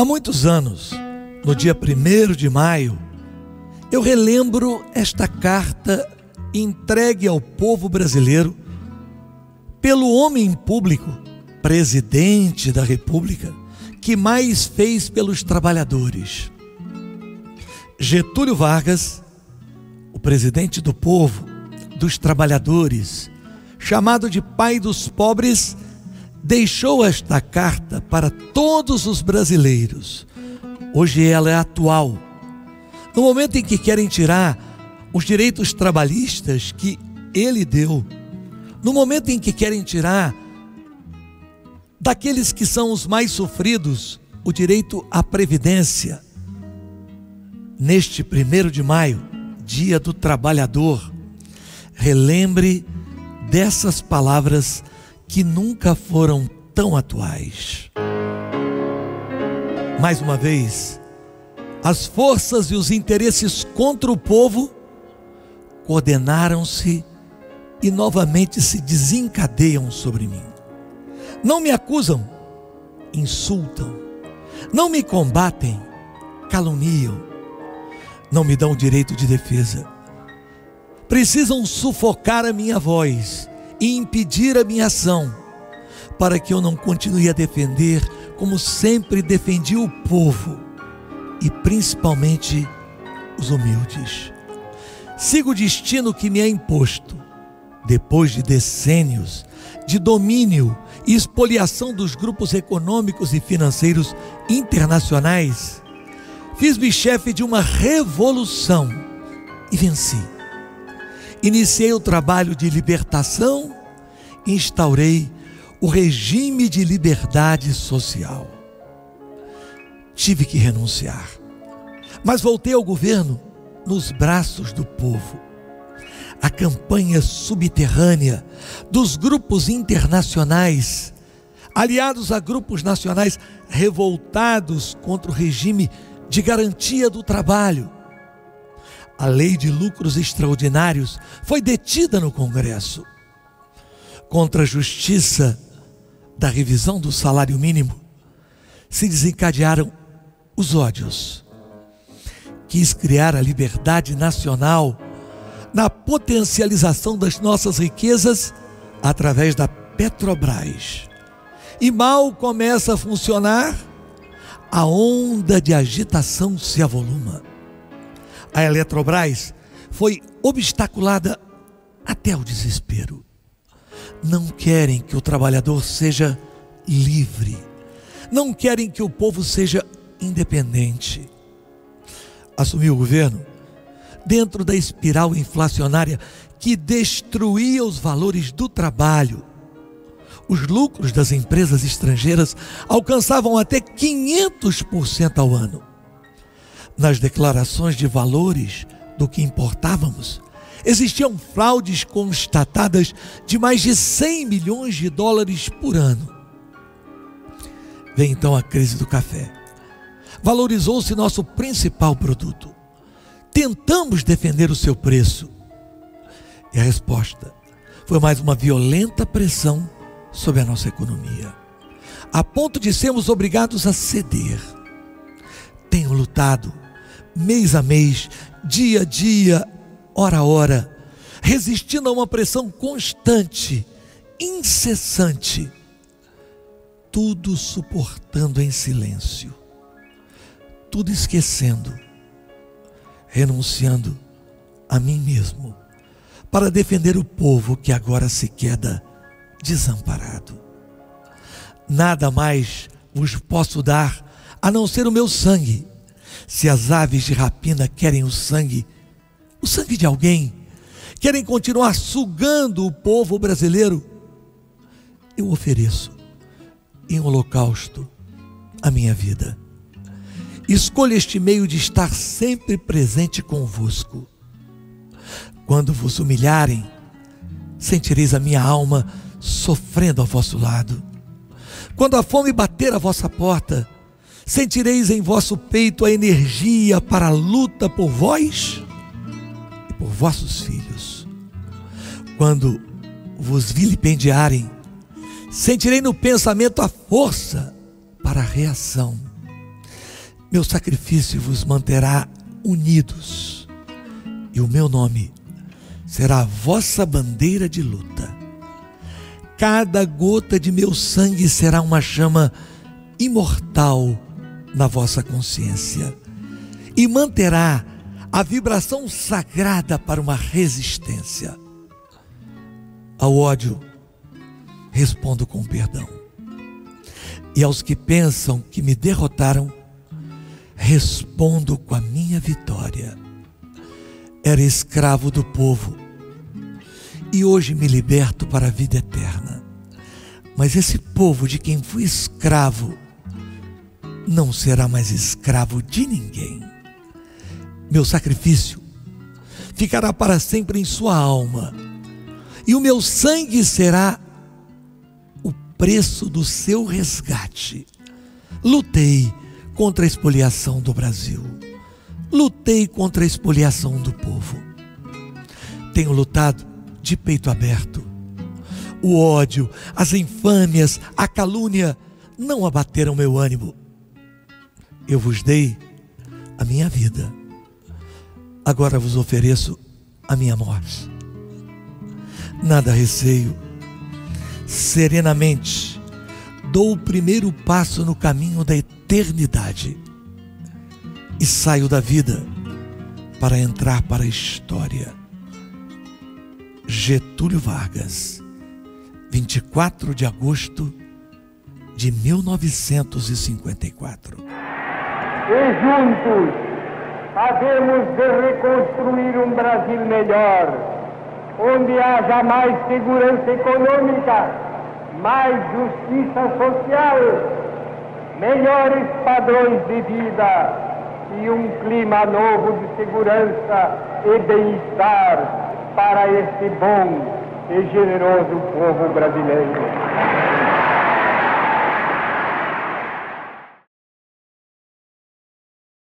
Há muitos anos, no dia 1 de maio, eu relembro esta carta entregue ao povo brasileiro pelo homem público, presidente da República, que mais fez pelos trabalhadores. Getúlio Vargas, o presidente do povo, dos trabalhadores, chamado de pai dos pobres, deixou esta carta para todos os brasileiros. Hoje ela é atual. No momento em que querem tirar os direitos trabalhistas que ele deu, no momento em que querem tirar daqueles que são os mais sofridos o direito à previdência, neste primeiro de maio, dia do trabalhador, relembre dessas palavras que nunca foram tão atuais. Mais uma vez, as forças e os interesses contra o povo coordenaram-se e novamente se desencadeiam sobre mim. Não me acusam, insultam. Não me combatem, caluniam. Não me dão direito de defesa. Precisam sufocar a minha voz e impedir a minha ação, para que eu não continue a defender como sempre defendi o povo e principalmente os humildes. Sigo o destino que me é imposto, depois de decênios de domínio e expoliação dos grupos econômicos e financeiros internacionais. Fiz-me chefe de uma revolução e venci Iniciei o trabalho de libertação instaurei o regime de liberdade social. Tive que renunciar, mas voltei ao governo nos braços do povo. A campanha subterrânea dos grupos internacionais, aliados a grupos nacionais revoltados contra o regime de garantia do trabalho, a lei de lucros extraordinários foi detida no Congresso. Contra a justiça da revisão do salário mínimo, se desencadearam os ódios. Quis criar a liberdade nacional na potencialização das nossas riquezas através da Petrobras. E mal começa a funcionar, a onda de agitação se avoluma a Eletrobras foi obstaculada até o desespero. Não querem que o trabalhador seja livre, não querem que o povo seja independente. Assumiu o governo dentro da espiral inflacionária que destruía os valores do trabalho. Os lucros das empresas estrangeiras alcançavam até 500% ao ano nas declarações de valores do que importávamos, existiam fraudes constatadas de mais de 100 milhões de dólares por ano. Vem então a crise do café. Valorizou-se nosso principal produto. Tentamos defender o seu preço. E a resposta foi mais uma violenta pressão sobre a nossa economia, a ponto de sermos obrigados a ceder. Tenho lutado mês a mês, dia a dia, hora a hora, resistindo a uma pressão constante, incessante, tudo suportando em silêncio, tudo esquecendo, renunciando a mim mesmo, para defender o povo que agora se queda desamparado. Nada mais vos posso dar a não ser o meu sangue se as aves de rapina querem o sangue, o sangue de alguém, querem continuar sugando o povo brasileiro, eu ofereço em holocausto a minha vida. Escolha este meio de estar sempre presente convosco. Quando vos humilharem, sentireis a minha alma sofrendo ao vosso lado. Quando a fome bater à vossa porta, Sentireis em vosso peito a energia para a luta por vós e por vossos filhos. Quando vos vilipendiarem, sentirei no pensamento a força para a reação. Meu sacrifício vos manterá unidos, e o meu nome será a vossa bandeira de luta. Cada gota de meu sangue será uma chama imortal na vossa consciência e manterá a vibração sagrada para uma resistência. Ao ódio, respondo com perdão. E aos que pensam que me derrotaram, respondo com a minha vitória. Era escravo do povo e hoje me liberto para a vida eterna. Mas esse povo de quem fui escravo não será mais escravo de ninguém. Meu sacrifício ficará para sempre em sua alma, e o meu sangue será o preço do seu resgate. Lutei contra a expoliação do Brasil, lutei contra a expoliação do povo. Tenho lutado de peito aberto. O ódio, as infâmias, a calúnia não abateram meu ânimo. Eu vos dei a minha vida. Agora vos ofereço a minha morte. Nada receio. Serenamente dou o primeiro passo no caminho da eternidade e saio da vida para entrar para a história. Getúlio Vargas, 24 de agosto de 1954. E juntos havemos de reconstruir um Brasil melhor, onde haja mais segurança econômica, mais justiça social, melhores padrões de vida e um clima novo de segurança e bem-estar para este bom e generoso povo brasileiro.